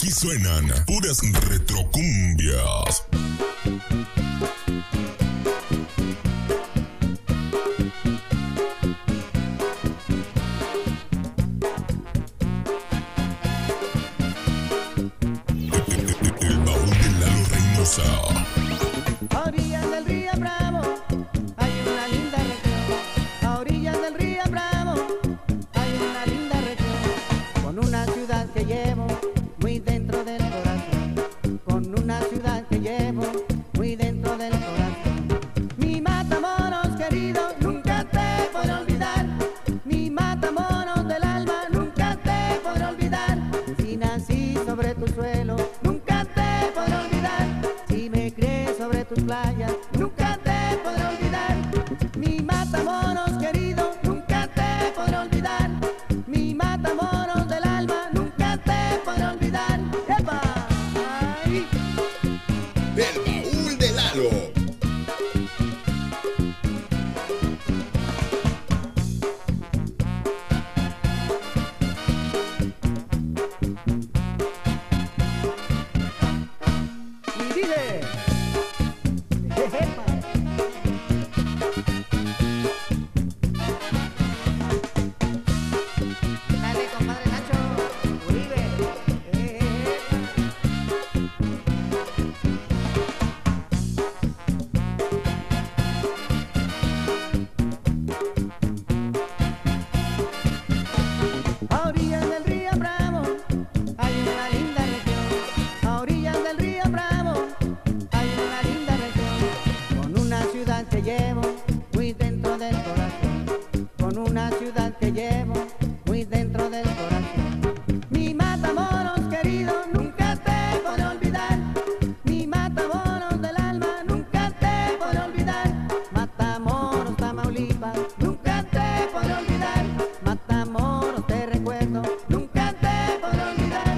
Aquí suenan puras retrocumbia. A orillas del río Bravo, hay una linda región. A orillas del río Bravo, hay una linda región, con una ciudad que llega. una ciudad que llevo muy dentro del corazón. Mi Matamoros querido, nunca te podré olvidar. Mi Matamoros del alma, nunca te podré olvidar. Matamoros, Tamaulipas, nunca te podré olvidar. Matamoros, te recuerdo, nunca te podré olvidar.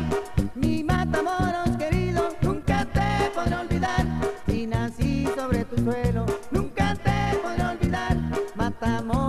Mi Matamoros querido, nunca te podré olvidar. Y nací sobre tu suelo, nunca te podré olvidar. Matamoros.